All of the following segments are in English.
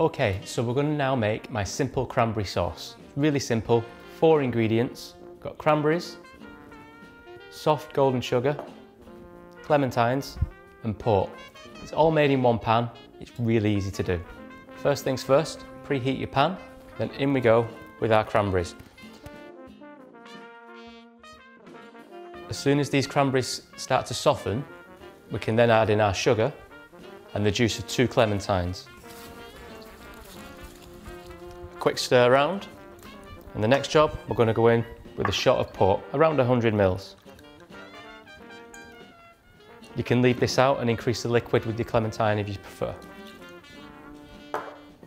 Okay, so we're gonna now make my simple cranberry sauce. Really simple, four ingredients. Got cranberries, soft golden sugar, clementines, and port. It's all made in one pan. It's really easy to do. First things first, preheat your pan, then in we go with our cranberries. As soon as these cranberries start to soften, we can then add in our sugar and the juice of two clementines. Quick stir around, and the next job, we're going to go in with a shot of port, around 100 mils. You can leave this out and increase the liquid with your clementine if you prefer.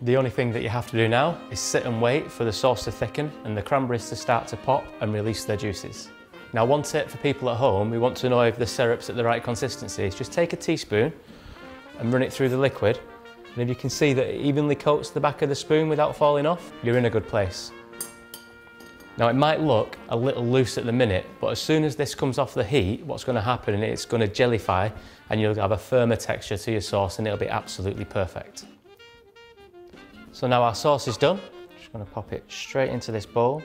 The only thing that you have to do now is sit and wait for the sauce to thicken and the cranberries to start to pop and release their juices. Now one tip for people at home who want to know if the syrup's at the right consistency is just take a teaspoon and run it through the liquid and if you can see that it evenly coats the back of the spoon without falling off, you're in a good place. Now it might look a little loose at the minute, but as soon as this comes off the heat, what's going to happen is it's going to jellify and you'll have a firmer texture to your sauce and it'll be absolutely perfect. So now our sauce is done. Just going to pop it straight into this bowl.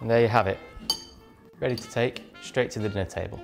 And there you have it. Ready to take straight to the dinner table.